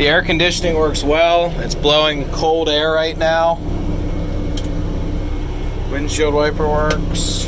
The air conditioning works well. It's blowing cold air right now. Windshield wiper works.